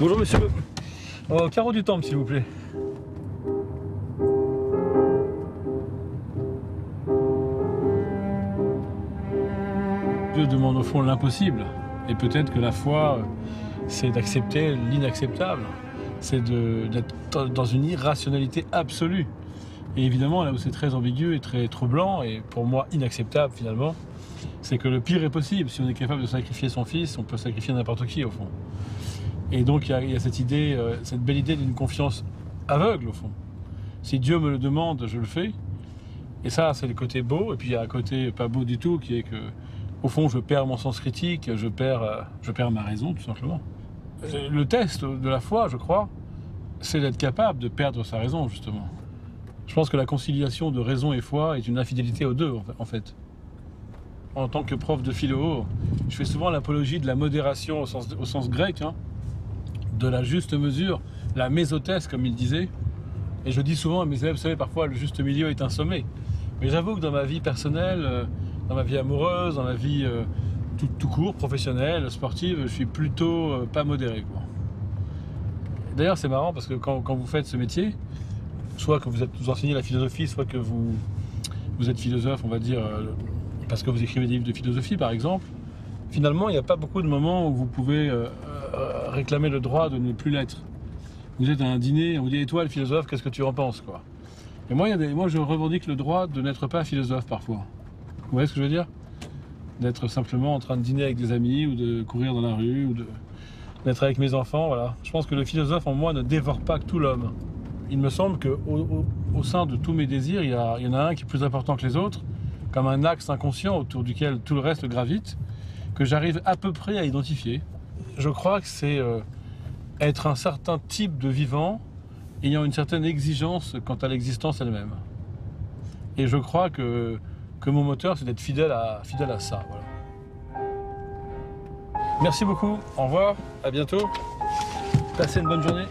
Bonjour monsieur. Oh, carreau du temple s'il vous plaît. Dieu demande au fond l'impossible. Et peut-être que la foi, c'est d'accepter l'inacceptable. C'est d'être dans une irrationalité absolue. Et évidemment, là où c'est très ambigu et très troublant, et pour moi inacceptable finalement, c'est que le pire est possible. Si on est capable de sacrifier son fils, on peut sacrifier n'importe qui au fond. Et donc il y, a cette idée, euh, cette belle idée d'une confiance aveugle au fond. Si Dieu me le demande, je le fais. Et ça, c'est le côté beau. Et puis il y a un côté pas beau du tout qui est que, au fond, je perds mon sens critique, je perds, euh, je perds ma raison tout simplement. Le test de la foi, je crois, c'est d'être capable de perdre sa raison justement. Je pense que la conciliation de raison et foi est une infidélité aux deux en fait. En tant que prof de philo, je fais souvent l'apologie de la modération au sens, au sens grec. Hein de la juste mesure, la mésothèse comme il disait. Et je dis souvent à mes élèves, vous savez, parfois le juste milieu est un sommet. Mais j'avoue que dans ma vie personnelle, euh, dans ma vie amoureuse, dans ma vie euh, tout, court, professionnelle, sportive, je suis plutôt euh, pas modéré. D'ailleurs, c'est marrant parce que quand, vous faites ce métier, soit que vous, êtes, vous enseignez la philosophie, soit que vous, vous êtes philosophe, on va dire, parce que vous écrivez des livres de philosophie par exemple, finalement, il n'y a pas beaucoup de moments où vous pouvez réclamer le droit de ne plus l'être. Vous êtes à un dîner, on vous dit et toi le philosophe, qu'est-ce que tu en penses quoi? Et moi, moi je revendique le droit de n'être pas philosophe parfois. Vous voyez ce que je veux dire? D'être simplement en train de dîner avec des amis ou de courir dans la rue ou d'être avec mes enfants, voilà. Je pense que le philosophe en moi ne dévore pas tout l'homme. Il me semble qu'au au, sein de tous mes désirs, il y, il y, en a un qui est plus important que les autres, comme un axe inconscient autour duquel tout le reste gravite, que j'arrive à peu près à identifier je crois que c'est euh, être un certain type de vivant ayant une certaine exigence quant à l'existence elle-même. Et je crois que, que mon moteur, c'est d'être fidèle à, fidèle à ça. Merci beaucoup, au revoir, à bientôt. Passez une bonne journée.